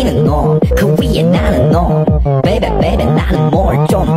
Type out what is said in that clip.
니는 너그 위에 나는 너. 베베베베 나는 뭘좀